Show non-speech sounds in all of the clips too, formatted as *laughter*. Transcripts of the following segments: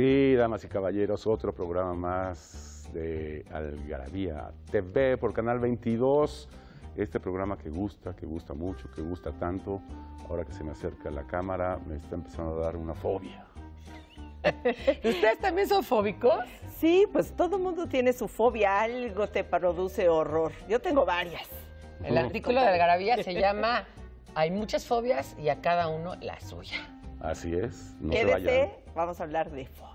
Sí, damas y caballeros, otro programa más de Algarabía TV por Canal 22. Este programa que gusta, que gusta mucho, que gusta tanto. Ahora que se me acerca la cámara, me está empezando a dar una fobia. *laughs* ¿Ustedes también son fóbicos? Sí, pues todo mundo tiene su fobia, algo te produce horror. Yo tengo varias. El artículo de Algarabía se llama Hay muchas fobias y a cada uno la suya. Así es, no se vayan. Quédese, vamos a hablar de fobias.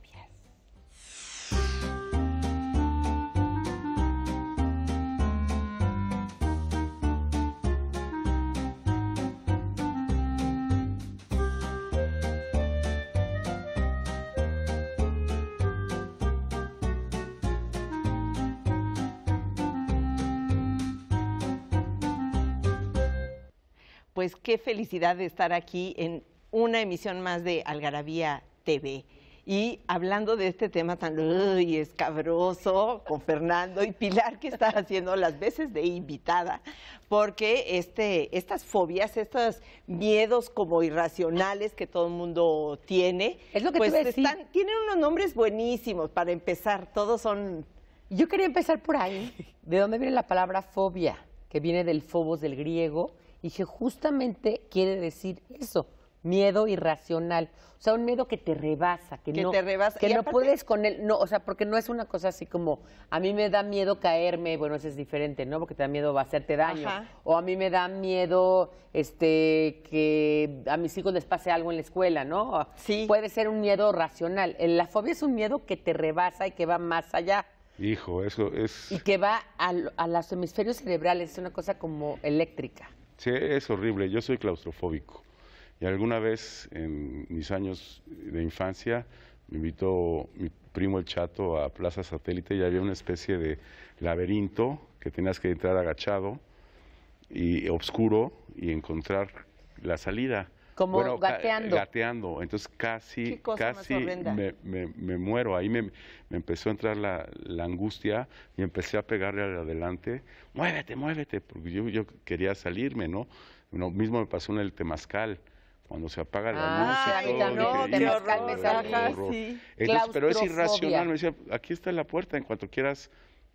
Pues qué felicidad de estar aquí en una emisión más de Algarabía TV. Y hablando de este tema tan uy, escabroso con Fernando y Pilar, que está haciendo las veces de invitada, porque este, estas fobias, estos miedos como irracionales que todo el mundo tiene, Es lo que pues están- tienen unos nombres buenísimos para empezar. Todos son Yo quería empezar por ahí. ¿De dónde viene la palabra fobia? Que viene del phobos del griego y que justamente quiere decir eso, miedo irracional. O sea, un miedo que te rebasa, que, Que no, te rebasa. que Y no aparte- puedes con él, no, o sea, porque no es una cosa así como a mí me da miedo caerme, bueno, eso es diferente, ¿no? Porque te da miedo va a hacerte daño. Ajá. O a mí me da miedo este que a mis hijos les pase algo en la escuela, ¿no? Sí. Puede ser un miedo racional. La fobia es un miedo que te rebasa y que va más allá Hijo, eso es, y que va al- a, los hemisferios cerebrales, es una cosa como eléctrica. Sí, es horrible. Yo soy claustrofóbico. Y alguna vez en mis años de infancia me invitó mi primo el Chato a Plaza Satélite y había una especie de laberinto que tenías que entrar agachado y oscuro y encontrar la salida. Como gateando. gateando. Entonces casi, casi me, me- me muero. Ahí me, me empezó a entrar la, la angustia y empecé a pegarle al adelante. Muévete, muévete, porque yo, yo quería salirme, ¿no? Lo mismo me pasó en el Temazcal. Cuando se apaga la Ah, luz Temazcal "Hijo, me qué salí". horror". Sí. Entonces, pero es irracional. Me decía, aquí está la puerta, en cuanto quieras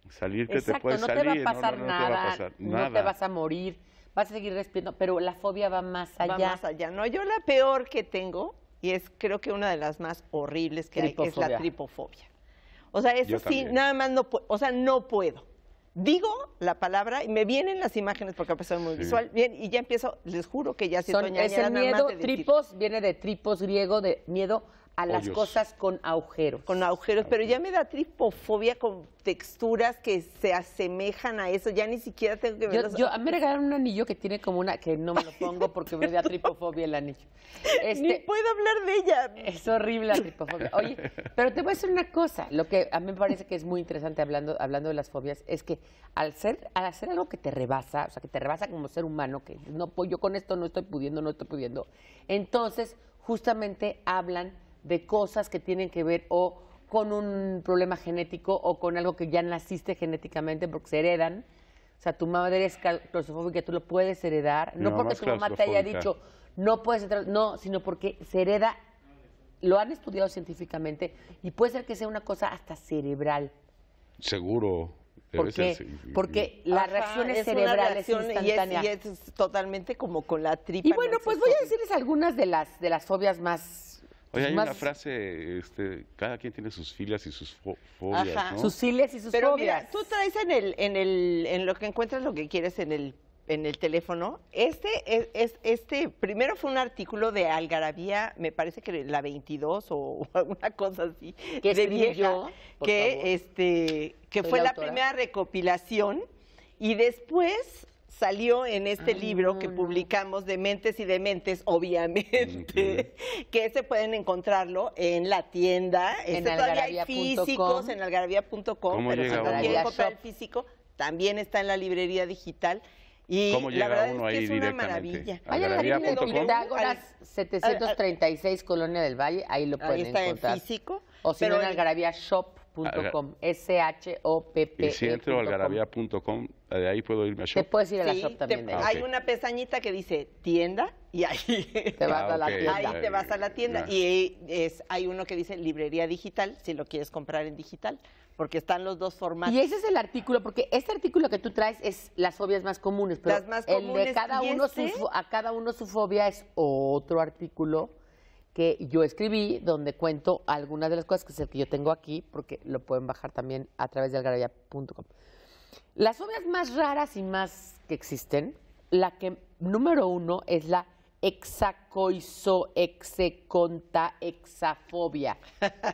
salir, que te puedes no te salir. va a pasar no, no, no te va a pasar no nada. te vas a morir, vas a seguir respirando, pero la fobia va más allá. Va más allá. No, yo la peor que tengo, y es creo que una de las más horribles que hay, es la tripofobia. O sea, eso sí, nada más no puedo, o sea, no puedo. Digo la palabra y me vienen las imágenes porque a soy muy Sí. visual, bien, y ya empiezo, les juro que ya siento Son- es el miedo, tripos, viene de tripos griego, de miedo a las Hoyos. cosas con agujeros. con agujeros, pero ya me da tripofobia con texturas que se asemejan a eso, ya ni siquiera tengo que Yo, verlos. yo- a mí me regalaron un anillo que tiene como una, que no me lo pongo porque me da *laughs* tripofobia el anillo. Ni Este, puedo hablar de ella. Es horrible la tripofobia. Oye, pero te voy a decir una cosa. Lo que a mí me parece que es muy interesante hablando, hablando de las fobias es que al ser, al hacer algo que te rebasa, o sea, que te rebasa como ser humano, que no puedo, yo con esto no estoy pudiendo, no estoy pudiendo, entonces justamente hablan de cosas que tienen que ver o con un problema genético o con algo que ya naciste genéticamente porque se heredan. O sea, tu madre es claustrofóbica, tú lo puedes heredar. Mi No porque tu mamá te haya dicho, no puedes entrar, no, sino porque se hereda, lo han estudiado científicamente y puede ser que sea una cosa hasta cerebral. Seguro. ¿Por qué? Porque la Ajá, reacción es es una cerebral, reacción es y es- instantánea. Y es, totalmente como con la tripa. Y bueno, ¿no? pues voy a decirles algunas de las, de las fobias más... Oye, hay más- una frase, este, cada quien tiene sus filias y sus fo- fobias, Ajá. ¿no? Sus filias y sus Pero fobias. mira, tú traes en el, en el, en lo que encuentras lo que quieres en el, en el teléfono. Este es, es- este primero fue un artículo de Algarabía, me parece que la 22 o *laughs* alguna cosa así, Que de vieja, yo, que favor. este, que Soy fue la primera recopilación y después salió en este Ay, libro no, que no. publicamos de Mentes y Dementes, obviamente, *laughs* que ese pueden encontrarlo en la tienda. En Este todavía hay físicos en algarabía.com, ¿Cómo pero si no quieren comprar el Shop. físico, también está en la librería digital. Y ¿Cómo la llega verdad uno es que ahí es una maravilla. ¿A Vayan a la algarabía com? Pitágoras Al- 736, Colonia del Valle, ahí lo pueden Ahí está encontrar. en físico. O si no, en algarabíashop.com. algarabía.com. S-H-O-P-P. Y si entro a algarabía.com, de ahí puedo irme a Te shop. puedes ir a la Sí, shop te- también. de ahí. Ah, hay una pestañita que dice tienda y ahí *laughs* Te vas Ah, a la tienda. Ahí te vas a la tienda y es, hay uno que dice librería digital, si lo quieres comprar en digital, porque están los dos formatos. Y ese es el artículo, porque este artículo que tú traes es las fobias más comunes, pero Las más el de comunes, cada ¿y uno este? su fo- a cada uno su fobia es otro artículo que yo escribí donde cuento algunas de las cosas que es el que yo tengo aquí, porque lo pueden bajar también a través de algarabía.com. Las fobias más raras y más que existen, la que número uno es la hexacoisoexecontaexafobia.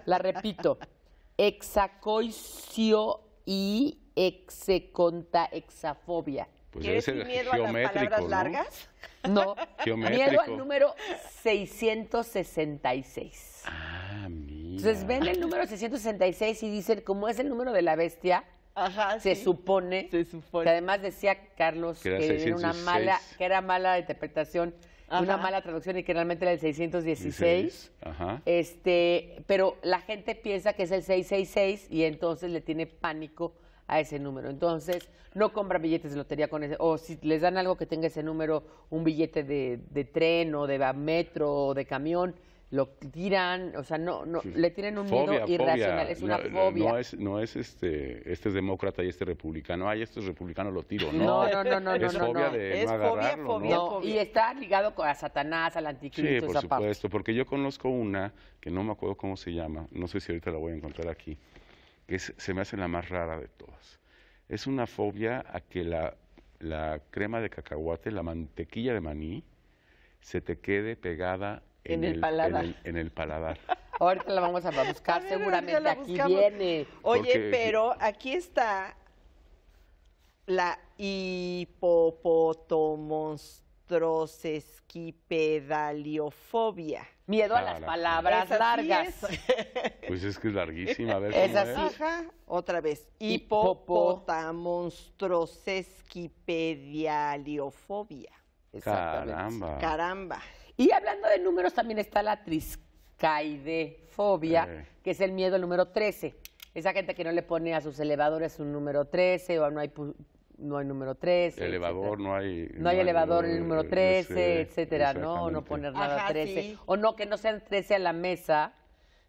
La repito, *laughs* hexacoisio y execontaexafobia. Pues ¿Quieres debe ser miedo a las palabras ¿no? largas? No, *laughs* Geométrico. miedo al número 666. Ah, mira. Entonces ven el número 666 y dicen, como es el número de la bestia, Ajá, se sí. supone, Se supone. que además decía Carlos Que que era una 616. mala, que era mala interpretación, una mala traducción y que realmente era el 616. Ajá. Este, pero la gente piensa que es el 666 y entonces le tiene pánico a ese número. Entonces, no compran billetes de lotería con ese, o si les dan algo que tenga ese número, un billete de, de tren o de metro o de camión, lo tiran, o sea, no, no, le tienen un Fobia, miedo irracional, fobia. es una no, fobia. No es, no es este, este es demócrata y este republicano. Ay, este es republicano, lo tiro. No, No, no, no, no, Es no, no, fobia no. de Es no fobia, agarrarlo, fobia, y está ligado con a Satanás, al anticristo, Sí, por esa parte. supuesto, porque yo conozco una que no me acuerdo cómo se llama, no sé si ahorita la voy a encontrar aquí, que es- se me hace la más rara de todas. Es una fobia a que la, la crema de cacahuate, la mantequilla de maní, se te quede pegada En el paladar. En el, en el paladar. *laughs* Ahorita la vamos a buscar, A seguramente la aquí buscamos. viene. Oye, Porque- pero aquí está la hipopotomonstrosesquipedaliofobia. Miedo a las la- palabras Esa sí largas. es. *laughs* Pues es que es larguísima, a ver Es cómo así. Ajá, otra vez. Hipopo- Hipopotamonstrosesquipedaliofobia. Exactamente. Caramba. Caramba. Y hablando de números, también está la triscaidefobia, Eh. que es el miedo al número 13. Esa gente que no le pone a sus elevadores un número 13 o no hay, pu- no hay número 13. Elevador, etcétera. no hay... No hay elevador en el número eh, 13, ese, etcétera, ¿no? O no poner nada Ajá, 13. sí. O no, que no sean 13 a la mesa.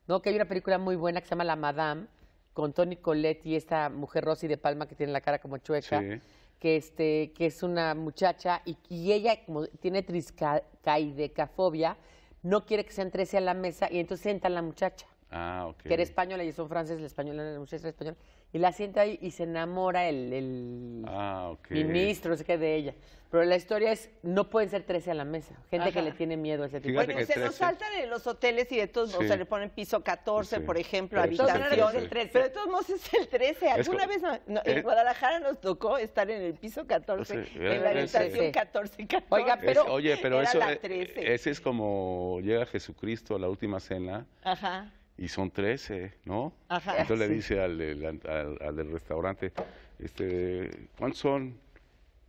¿No? Que hay una película muy buena que se llama La Madame, con Tony Colette y esta mujer Rosy de Palma que tiene la cara como chueca. Sí. Que, este, que es una muchacha y, y ella, como tiene triscaidecafobia, no quiere que sean 13 a la mesa y entonces sienta a la muchacha Ah, ok. que era española y son franceses, la española, la muchacha era española, y la sienta ahí y se enamora el, el Ah, ok. ministro, no sé qué de ella. Pero la historia es, no pueden ser 13 a la mesa. Gente que Ajá. le tiene miedo a ese tipo Fíjate de Bueno, que se nos 13. saltan en los hoteles y de todos modos Sí. se le ponen piso 14, Sí. por ejemplo, Pero eso es el habitación. 13. Pero de todos modos es el 13. ¿Alguna co- vez no- en es- Guadalajara nos tocó estar en el piso 14, O sea, era en la el 13. habitación 14, 14? Oiga, Es- pero- oye, pero era eso, la eh, 13. ese es como llega Jesucristo a la última cena Ajá, y son 13, ¿no? Ajá. Entonces le Sí. dice al del, al- al del restaurante, este, ¿cuántos son?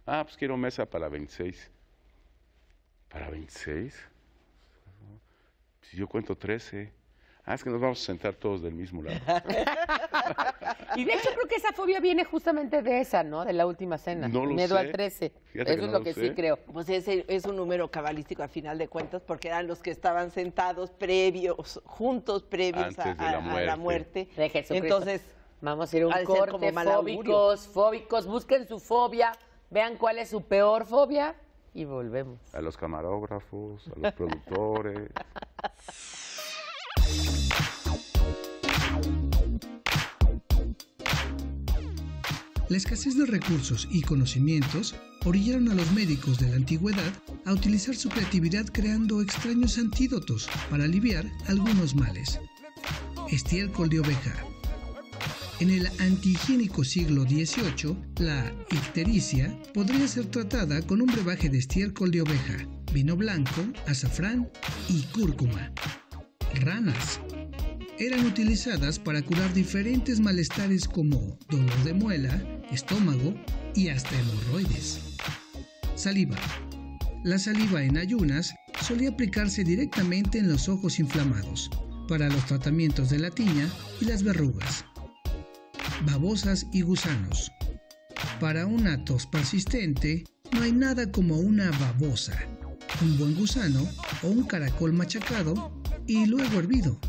Ah, pues quiero mesa para 26. ¿Para 26? Si yo cuento 13. Ah, es que nos vamos a sentar todos del mismo lado. *laughs* Y de hecho creo que esa fobia viene justamente de esa, ¿no? De la última cena. No lo Miedo sé. al 13. Fíjate Eso es no lo lo que sí creo. Pues ese es un número cabalístico a final de cuentas porque eran los que estaban sentados previos, juntos previos a, la a- a la muerte. De Jesucristo. Entonces, Vamos a ir a un corte. como. Fóbicos, fóbicos, busquen su fobia, vean cuál es su peor fobia y volvemos. A los camarógrafos, a los productores. *laughs* La escasez de recursos y conocimientos orillaron a los médicos de la antigüedad a utilizar su creatividad creando extraños antídotos para aliviar algunos males. Estiércol de oveja. En el antihigiénico siglo XVIII, la ictericia podría ser tratada con un brebaje de estiércol de oveja, vino blanco, azafrán y cúrcuma. Ranas eran utilizadas para curar diferentes malestares como dolor de muela, estómago y hasta hemorroides. Saliva. La saliva en ayunas solía aplicarse directamente en los ojos inflamados para los tratamientos de la tiña y las verrugas. babosas y gusanos. Para una tos persistente, no hay nada como una babosa, un buen gusano o un caracol machacado y luego hervido.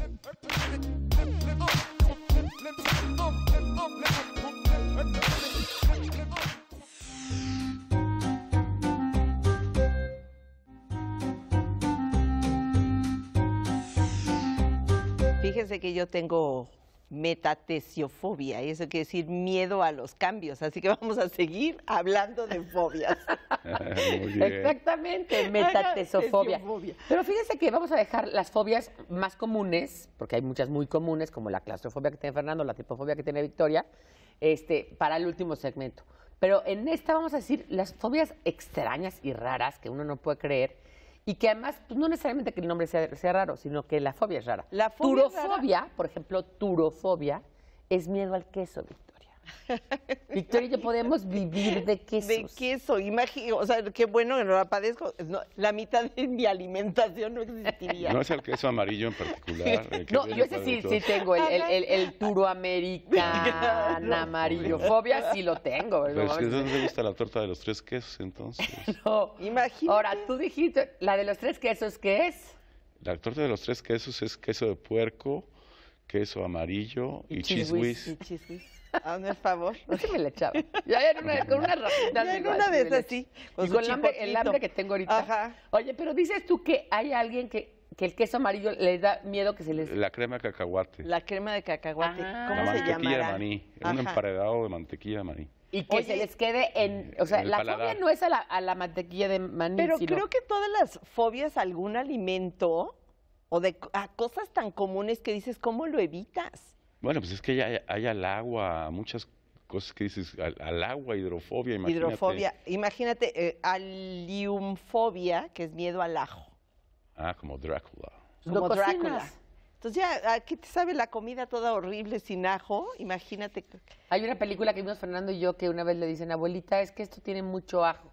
Que yo tengo metatesiofobia, y eso quiere decir miedo a los cambios, así que vamos a seguir hablando de fobias. *laughs* Exactamente, metatesofobia. Pero fíjense que vamos a dejar las fobias más comunes, porque hay muchas muy comunes, como la claustrofobia que tiene Fernando, la tripofobia que tiene Victoria, este, para el último segmento. Pero en esta vamos a decir las fobias extrañas y raras que uno no puede creer y que además pues, no necesariamente que el nombre sea, sea raro, sino que la fobia es rara. La fobia es turofobia, por ejemplo, turofobia es miedo al queso. *laughs* Victoria y yo podemos vivir de quesos. De queso, imagino, o sea, qué bueno que no la padezco. No, la mitad de mi alimentación no existiría. *laughs* No es el queso amarillo en particular. el que No, yo ese sí, sí tengo, el, el, el, el turo americana, *laughs* amarillofobia, sí lo tengo. Pero es que no te gusta la torta de los tres quesos, entonces. No. Imagínate. Ahora, tú dijiste, la de los tres quesos, ¿qué es? La torta de los tres quesos es queso de puerco, queso amarillo y, Y cheese cheese whiz. Chismes. Hazme el favor. *laughs* No se me le echaba. Ya en una, con una rajita. Ya en una de esas, sí, con Y su con el hambre, el chipotlito. hambre que tengo ahorita. Ajá. Oye, pero dices tú que hay alguien que, que el queso amarillo le da miedo que se les... La crema de cacahuate. La crema de cacahuate. Ah. ¿Cómo la se mantequilla llamará? de maní. Un emparedado de mantequilla de maní. Y que Oye, se les quede en... O sea, en la paladar. fobia no es a la, a la mantequilla de maní, Pero sino- creo que todas las fobias a algún alimento o de a cosas tan comunes que dices, ¿cómo lo evitas? Bueno, pues es que hay, hay al agua, muchas cosas que dices, al, al agua, hidrofobia, imagínate. Hidrofobia. Imagínate, eh, aliumfobia, que es miedo al ajo. Ah, como Drácula. Como Drácula. Entonces ya, aquí te sabe la comida toda horrible sin ajo. Imagínate. Hay una película que vimos Fernando y yo que una vez le dicen, abuelita, es que esto tiene mucho ajo.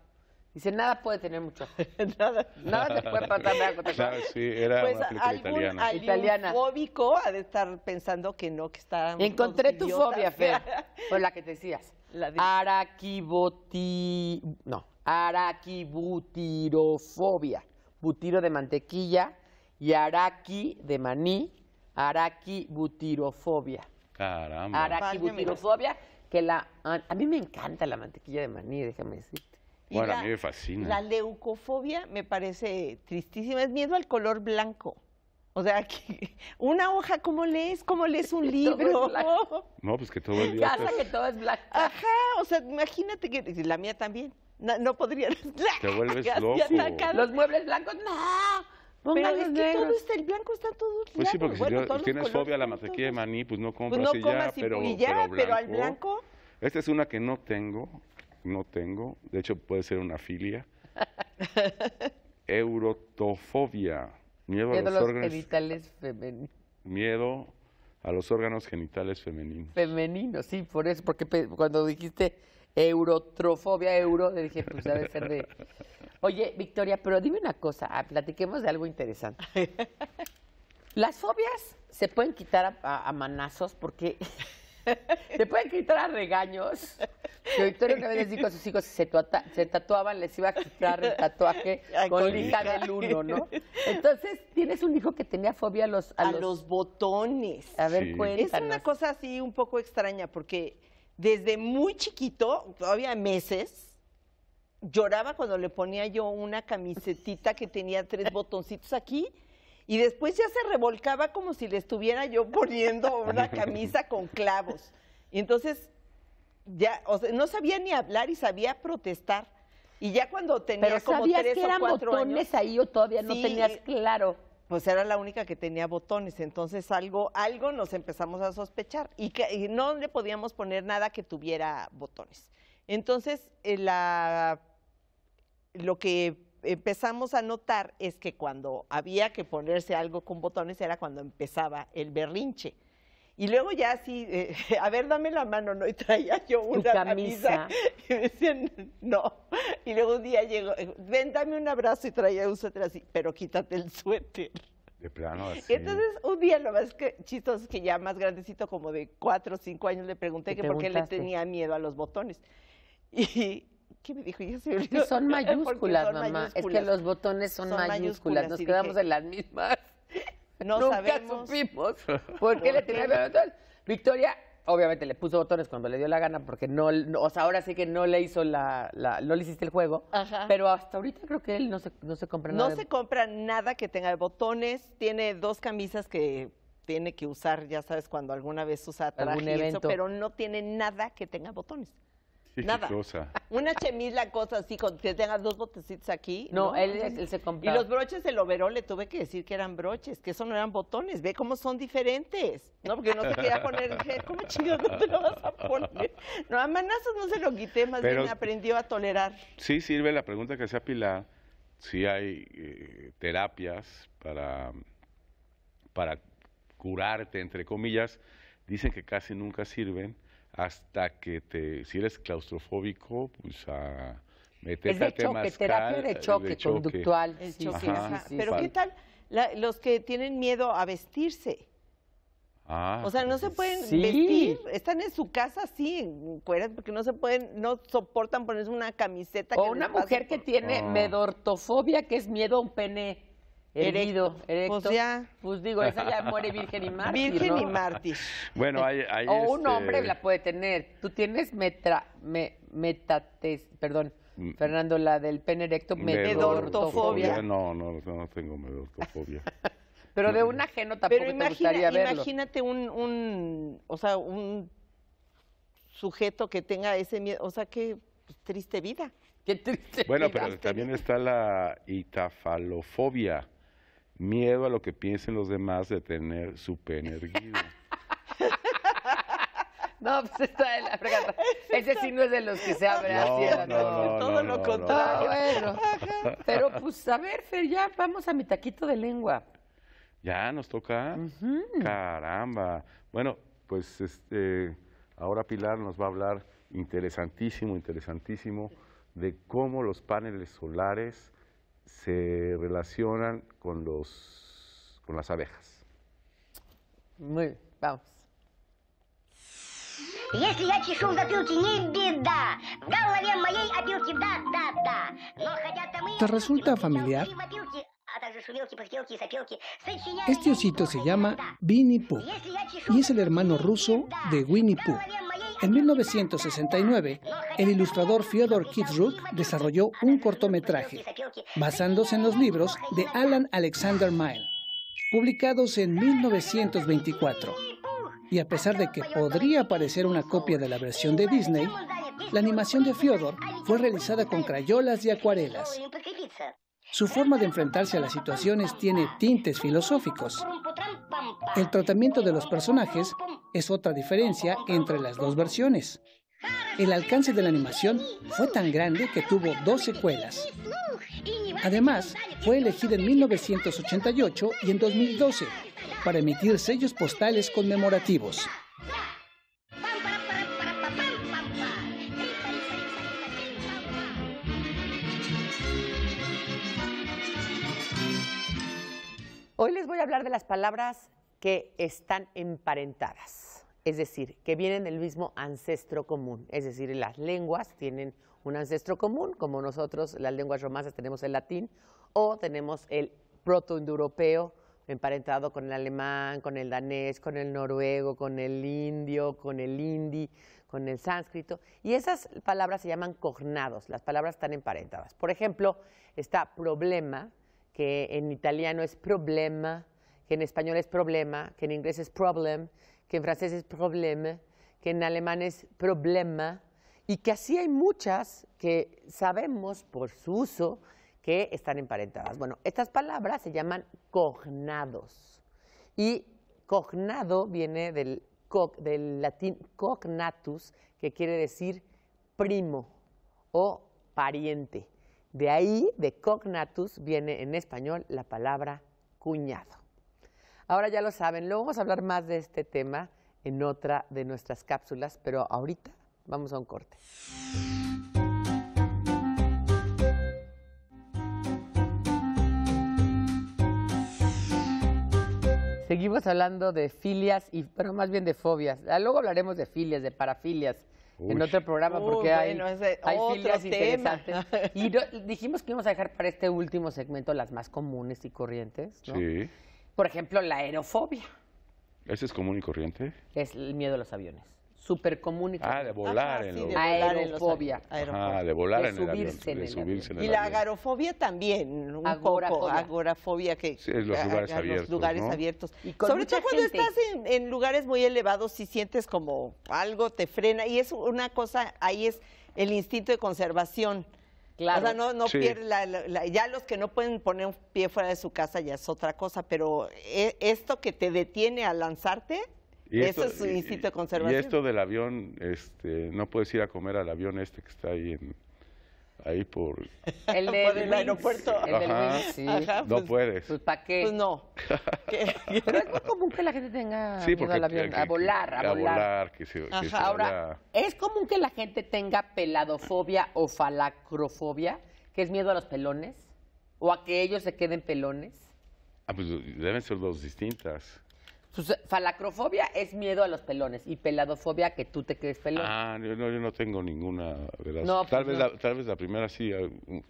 Dice, nada puede tener mucho. *laughs* Nada. Nada te puede pasar. ¿te Claro, sí, era Pues una película algún italiana. Italiana. aliumfóbico ha de estar pensando que no, que está. Encontré tu fobia, Fer. *laughs* Pues la que te decías. La de- Araquiboti... No. Araquibutirofobia. Butiro de mantequilla y araqui de maní. Araquibutirofobia. Caramba. Araquibutirofobia, que la... A, a mí me encanta la mantequilla de maní, déjame decirte. Y Bueno, la- a mí me fascina. La leucofobia me parece tristísima, es miedo al color blanco. O sea, *laughs* que una hoja, ¿cómo lees? ¿Cómo lees un *laughs* libro? No, pues que todo el día... Casa estás- que todo es blanco. Ajá, o sea, imagínate que la mía también. No, no podría. *laughs* Te vuelves loco. Los muebles blancos, no. Pero es que todo está, el blanco está en todos Pues sí, porque si yo- tienes fobia a la mantequilla de maní, pues no Pues compras no y ya, comas y, pero, y ya, pero pero al blanco. Esta es una que no tengo, no tengo. De hecho, puede ser una filia. *laughs* Eurotofobia. Miedo a Miedo a los los órganos. genitales femen- Miedo a los órganos genitales femeninos. femeninos, sí, por eso, porque cuando dijiste eurotrofobia, euro, le dije, pues debe ser de... *laughs* Oye, Victoria, pero dime una cosa, ah, platiquemos de algo interesante. Las fobias se pueden quitar a, a- a manazos porque *laughs* se pueden quitar a regaños. Que Victoria una vez les dijo a sus hijos si se, tatuaban, les iba a quitar el tatuaje Ay, con con lija del uno, ¿no? *laughs* Entonces, tienes un hijo que tenía fobia a los... A los botones. A ver, Sí. cuéntanos. Es una cosa así un poco extraña porque desde muy chiquito, todavía meses, lloraba cuando le ponía yo una camisetita que tenía tres botoncitos aquí y después ya se revolcaba como si le estuviera yo poniendo una camisa con clavos. Y entonces ya, o sea, no sabía ni hablar y sabía protestar. Y ya cuando tenía Pero como ¿sabías tres que o eran cuatro botones años, ahí o todavía no Sí, tenías claro? pues era la única que tenía botones, entonces algo, algo nos empezamos a sospechar y, que, y no le podíamos poner nada que tuviera botones. Entonces, eh, la, lo que empezamos a notar es que cuando había que ponerse algo con botones era cuando empezaba el berrinche. Y luego ya así, eh, *laughs* a ver, dame la mano, ¿no? Y traía yo una camisa. camisa. Y me decían, no. Y luego un día llegó, eh, ven, dame un abrazo y traía un suéter así, pero quítate el suéter. De plano así. Y entonces un día lo más que chistoso es que ya más grandecito, como de cuatro o cinco años, le pregunté ¿Te que por qué le tenía miedo a los botones. Y ¿qué me dijo? Ya se me Que olvidó. *laughs* son mayúsculas, son mamá. Es que los botones son, Son mayúsculas. mayúsculas, Nos quedamos dije, en las mismas. *laughs* No Nunca sabemos. supimos *laughs* por qué le ¿Por tenía botones. Victoria, obviamente, le puso botones cuando le dio la gana, porque no, no- o sea, ahora sí que no le hizo la, la- no le hiciste el juego. Ajá. Pero hasta ahorita creo que él no se, no se compra nada. No se compra nada que tenga botones. Tiene dos camisas que tiene que usar, ya sabes, cuando alguna vez usa traje eso, evento. pero no tiene nada que tenga botones. Sí, nada. cosa. Una chemisla, cosa así, con que tenga dos botecitos aquí. No, él- Entonces- él se Y compra- los broches del overol le tuve que decir que eran broches, que eso no eran botones. Ve cómo son diferentes. No, porque no se quería poner. ¿cómo chingados no te lo vas a poner? No, a manazos no se lo quité, más Pero- bien aprendió a tolerar. Sí sirve la pregunta que hacía Pilar. Sí hay eh, terapias para, para curarte, entre comillas. Dicen que casi nunca sirven hasta que te, si eres claustrofóbico, pues a meterte Es de a choque, terapia de eh, choque, conductual. El choque, sí, ajá. sí, sí, Pero sí. ¿qué tal la- los que tienen miedo a vestirse? Ah, O sea, no se pueden Sí. vestir, están en su casa así, en cueras, porque no se pueden, no soportan ponerse una camiseta. O que una mujer que tiene Ah. medortofobia, que es miedo a un pene erguido, Erecto. erecto. Pues ya. Pues digo, esa ya muere virgen y mártir, Virgen ¿no? y mártir. Bueno, hay, hay O un este, hombre la puede tener. Tú tienes metra, me, metates, perdón, Mm. Fernando, la del pene erecto, Medortofobia. No, no, no tengo medortofobia. *laughs* Pero de un ajeno tampoco Pero te imagina, gustaría verlo. imagínate un, un, o sea, un sujeto que tenga ese miedo, o sea, qué triste vida. Qué triste. Bueno, vida. pero también está la itafalofobia, miedo a lo que piensen los demás de tener su pene erguido. *laughs* No, pues está de la fregada. Ese sí no es de los que se abre No, así. ¿verdad? no, no, todo no, lo no, contrario. Bueno. *laughs* Pero pues a ver, Fer, ya vamos a mi taquito de lengua. Ya nos toca. Caramba. Bueno, pues este ahora Pilar nos va a hablar interesantísimo, interesantísimo de cómo los paneles solares se relacionan con los con las abejas. Muy bien, vamos. Если я чешу в затылке, не беда. В голове моей опилки, да, да, да. Но хотят там и... ¿Te resulta familiar? и вопилки, а также шумелки, пыхтелки и сопелки. Сочиняю Este я osito se стихи, llama да. Winnie Pooh Если я чешу y в es el hermano затылке, ruso да. de Winnie В Pooh. En 1969, el ilustrador Fyodor Kidruk desarrolló un cortometraje, basándose en los libros de Alan Alexander Mile, publicados en 1924. Y a pesar de que podría parecer una copia de la versión de Disney, la animación de Fyodor fue realizada con crayolas y acuarelas. Su forma de enfrentarse a las situaciones tiene tintes filosóficos. El tratamiento de los personajes es otra diferencia entre las dos versiones. El alcance de la animación fue tan grande que tuvo dos secuelas. Además, fue elegida en 1988 y en 2012 para emitir sellos postales conmemorativos. Hoy les voy a hablar de las palabras que están emparentadas, es decir, que vienen del mismo ancestro común, es decir, las lenguas tienen un ancestro común, como nosotros las lenguas romances tenemos el latín o tenemos el protoindoeuropeo emparentado con el alemán, con el danés, con el noruego, con el indio, con el hindi, con el sánscrito. Y esas palabras se llaman cognados, las palabras están emparentadas. Por ejemplo, está problema, que en italiano es problema, que en español es problema, que en inglés es problem, que en francés es problème, que en alemán es problema, y que así hay muchas que sabemos por su uso que están emparentadas. Bueno, estas palabras se llaman cognados. Y cognado viene del, del latín cognatus, que quiere decir primo o pariente. De ahí, de cognatus, viene en español la palabra cuñado. Ahora ya lo saben, luego vamos a hablar más de este tema en otra de nuestras cápsulas, pero ahorita vamos a un corte. Seguimos hablando de filias y, bueno, más bien de fobias. Ah, Luego hablaremos de filias, de parafilias en otro programa Uy, porque hay, bueno, hay otro filias tema. interesantes. *laughs* Y no- dijimos que íbamos a dejar para este último segmento las más comunes y corrientes, ¿no? Sí. Por ejemplo, la aerofobia, ¿Ese es común y corriente? es el miedo a los aviones. Súper común y Ah, de volar Ajá, en sí, los... de volar en los Aerofobia. Ah, de volar De en el avión. en de el subirse en Y el la avión. agorafobia también, un Agorafobia. poco, agorafobia que Sí, es los a- lugares a abiertos, Los lugares ¿no? abiertos. Y con Sobre todo cuando gente. estás en, en lugares muy elevados, si sientes como algo te frena y es una cosa, ahí es el instinto de conservación. Claro. O sea, no, no Sí. pierde la- la- la- ya los que no pueden poner un pie fuera de su casa ya es otra cosa, pero e- esto que te detiene a lanzarte, Y eso esto- es su y- instinto de Y conservación. esto del avión, este, no puedes ir a comer al avión este que está ahí en, ahí por, El *laughs* Por aeropuerto. El del Ajá. Wings, sí. Ajá. no pues- puedes. Pues, ¿para qué? Pues no. *laughs* Pero es muy común que la gente tenga sí, miedo porque al avión, que- a volar, a, a volar. volar, que se, que Ajá, se Ahora, vaya- ¿es común que la gente tenga peladofobia o falacrofobia, que es miedo a los pelones? ¿O a que ellos se queden pelones? Ah, pues deben ser dos distintas. Pues, falacrofobia es miedo a los pelones y peladofobia que tú te quedes pelón. Ah, yo no, yo no tengo ninguna de las. No, tal, pues vez no. la, tal vez la primera sí, a un,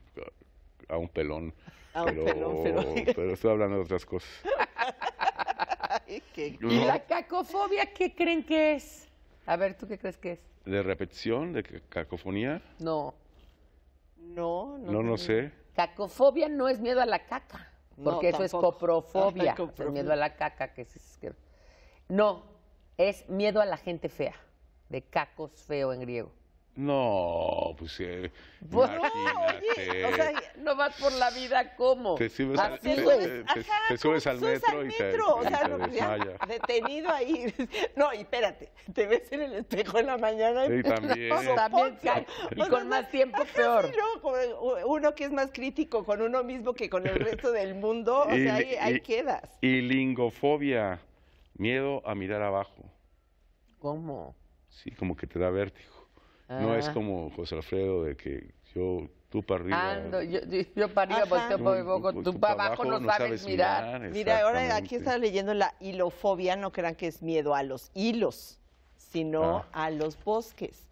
a un pelón. A un pero, pelón, pero- *laughs* pero estoy hablando de otras cosas. Ay, qué- ¿Y No, la cacofobia qué creen que es? A ver, ¿tú qué crees que es? ¿De repetición, de ca- cacofonía? No. No, no. No, no sé. Cacofobia no es miedo a la caca, No, porque eso es coprofobia, Ajá, coprofobia. el miedo a la caca. que es, es que- No, es miedo a la gente fea, de cacos feo en griego. No, pues eh, Pues, imagínate. o sea, No vas por la vida como. te subes, al, Así te, te- te- te subes al subes metro, al y te, metro, o y sea, te no, ya, detenido ahí. *laughs* No, y espérate, te ves en el espejo en la mañana y Sí, *laughs* también. No, también. Y O sea, con más tiempo, ajá, peor. sí, no, uno que es más crítico con uno mismo que con el resto del mundo, o Y- sea, ahí, ahí quedas. Y lingofobia, miedo a mirar abajo. ¿Cómo? Sí, como que te da vértigo. No es Ah. como José Alfredo de que yo, tú para arriba. Ando, yo, yo, yo para arriba, volteo no, para abajo, tú- tú, tú para abajo no sabes mirar. Mira, ahora aquí estaba leyendo la hilofobia, no crean que es miedo a los hilos, sino Ah. a los bosques.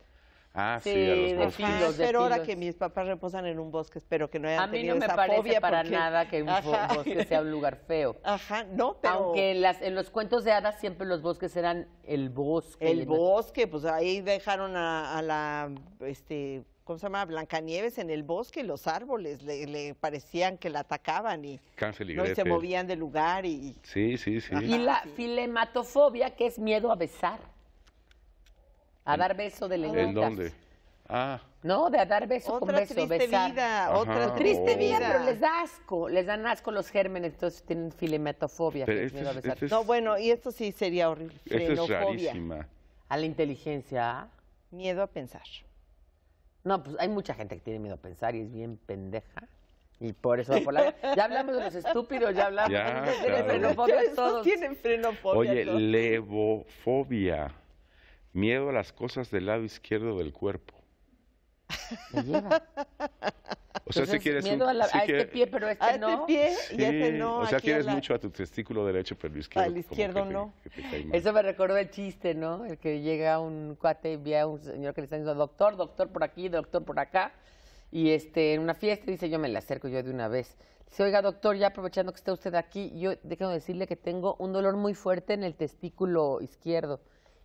Ah, sí, Sí, a los de bosques. Ahora que mis papás reposan en un bosque, espero que no hayan A mí tenido no me esa parece fobia para porque- nada que un Ajá. bosque sea un lugar feo. *laughs* Ajá, no, pero Aunque en, las, en los cuentos de hadas siempre los bosques eran el bosque. el bosque, pues ahí dejaron a, a la, este, ¿cómo se llama? Blancanieves en el bosque, los árboles le, le parecían que la atacaban y, no, y se movían de lugar y... Sí, sí, sí. Y la sí. filematofobia, que es miedo a besar. A dar beso de lengüitas. ¿En dónde? Ah, No, de a dar beso con Otra beso, triste besar. vida, Ajá. otra Triste triste vida, vida. pero les da asco, les dan asco los gérmenes, entonces tienen filematofobia, que este es, este es- No, bueno, y esto sí sería horrible. esta es Frenofobia, rarísima. A la inteligencia. miedo a pensar. No, pues hay mucha gente que tiene miedo a pensar y es bien pendeja. Y por eso va por la... *laughs* Ya hablamos de los estúpidos, ya hablamos Ya, de claro. frenofobia todos. tienen frenofobia. Oye, todos. levofobia, miedo a las cosas del lado izquierdo del cuerpo. Lleva. O sea, si quieres miedo un, a, la- si a este pie, pero este a este no. pie y a este Sí, no. o sea, quieres la- mucho a tu testículo derecho, pero el izquierdo. Al como izquierdo te- no. que te. Eso me recordó el chiste, ¿no? El que llega un cuate y ve a un señor que le está diciendo, doctor, doctor por aquí, doctor por acá. Y este, en una fiesta dice, yo me le acerco yo de una vez. Dice, oiga, doctor, ya aprovechando que está usted aquí, yo déjame decirle que tengo un dolor muy fuerte en el testículo izquierdo.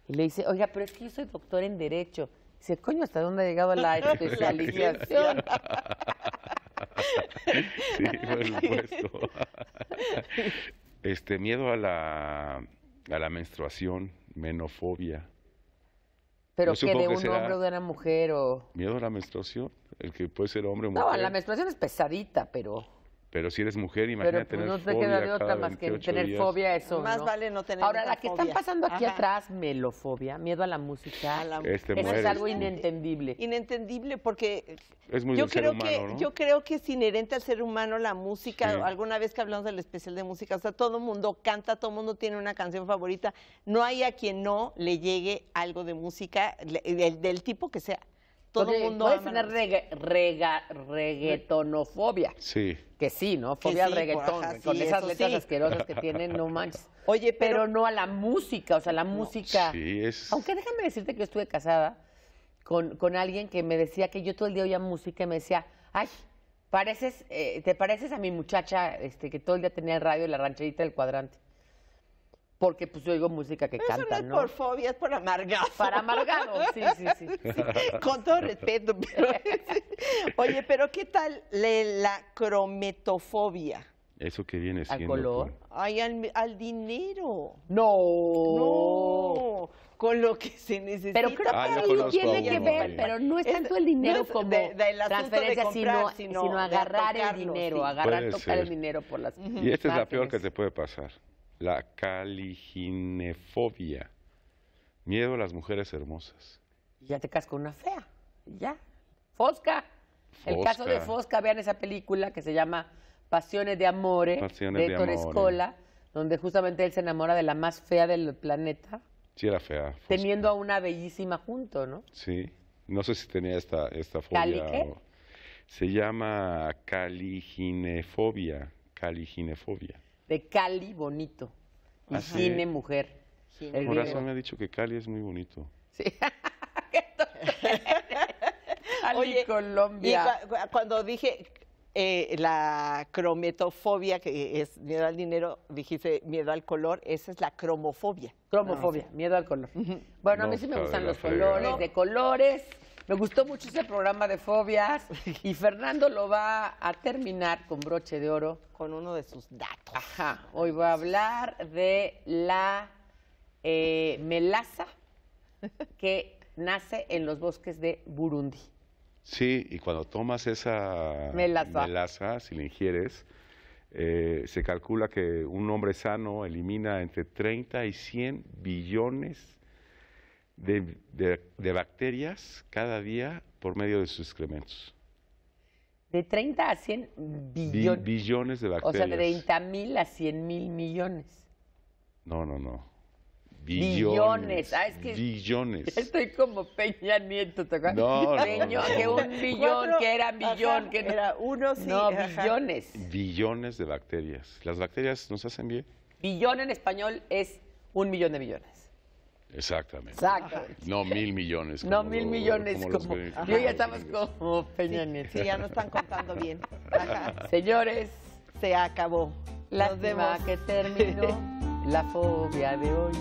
Y le dice, oiga, pero es que yo soy doctor en Derecho. Dice, coño, ¿hasta dónde ha llegado la *laughs* especialización? *laughs* Sí, por supuesto. Este, miedo a la, a la menstruación, menofobia. Pero que de que un hombre o de una mujer o... Miedo a la menstruación, el que puede ser hombre o No, mujer. la menstruación es pesadita, pero... Pero si eres mujer, Pero imagínate pues, tener no te queda de otra más que 28 tener días. fobia a eso, Más ¿no? vale no tener Ahora, la que están pasando aquí Ajá. atrás, melofobia, miedo a la música, A la- Este eso es algo inentendible. Inentendible porque Es muy yo creo humano, que ¿no? yo creo que es inherente al ser humano la música. Sí. Alguna vez que hablamos del especial de música, o sea, todo mundo canta, todo mundo tiene una canción favorita. No hay a quien no le llegue algo de música le- del, del tipo que sea. Todo el mundo puedes ama tener regga- rega- reggaetonofobia. Sí. Que sí, ¿no? Fobia sí, al reggaetón. ajá, sí, con esas letras sí. asquerosas que tienen, no manches. *laughs* Oye, pero, Pero no a la música, o sea, la música. Sí, es... Aunque déjame decirte que yo estuve casada con, con alguien que me decía que yo todo el día oía música y me decía, ay, pareces, eh, te pareces a mi muchacha este, que todo el día tenía el radio de la rancherita del cuadrante. Porque pues yo oigo música que eso no canta, es por fobia, es por amargado. Para amargado, sí, sí, sí. *laughs* Con todo respeto, pero... *laughs* Oye, pero ¿qué tal le- la crometofobia? Eso que viene ¿Al siendo... color? con- Ay, al, al dinero. No. No, con lo que se necesita. Pero creo que Ah, yo ahí tiene que ver, pero no es Es- tanto el dinero no es como de- de transferencia, comprar, sino, sino agarrar el dinero, sí. agarrar, Puede tocar el dinero por las Y esta es la peor que te puede pasar. La caliginefobia. Miedo a las mujeres hermosas. Y ya te casas con una fea, ya. Fosca. El caso de Fosca. Vean esa película que se llama Pasiones de Amore, Pasiones de de Héctor. Escola, donde justamente él se enamora de la más fea del planeta, Sí, era fea. Fosca. teniendo a una bellísima junto, ¿no? Sí. No sé si tenía esta, esta fobia. Se llama caliginefobia. Caliginefobia. De Cali bonito. Y Ah, sí. Gine mujer. El Por griego. razón me ha dicho que Cali es muy bonito. Sí. *laughs* Cali, Oye, Colombia. Y cu- cu- cuando dije eh, la crometofobia, que es miedo al dinero, dijiste miedo al color, esa es la cromofobia. Cromofobia, miedo al color. Bueno, a mí sí me gustan los fregada. colores, de colores. Me gustó mucho ese programa de fobias y Fernando lo va a terminar con broche de oro. Con uno de sus datos. Ajá, hoy voy a hablar de la eh, melaza que nace en los bosques de Burundi. Sí, y cuando tomas esa Melaza. melaza, si la ingieres, eh, se calcula que un hombre sano elimina entre 30 y 100 billones de, de- de bacterias cada día por medio de sus excrementos. De 30 a 100 Bi- billones. billones de o sea, bacterias. de 30 mil a 100 mil millones. No, no, no. Billones. Ah, es que- Billones. *laughs* Estoy como Peña Nieto, ¿te acuerdas? No, no, Peño, no. que un *laughs* billón, Cuatro- que era billón, ajá, que no. era uno, sí. no, ajá. billones. Billones de bacterias. Las bacterias nos hacen bien. Billón en español es un millón de billones. Exactamente. No mil millones. No mil lo- millones, como como. Yo ya estamos como Peña Nieto. Sí, ya no están contando bien. Ajá. Señores, Se acabó. Vemos. que terminó *laughs* la fobia de hoy.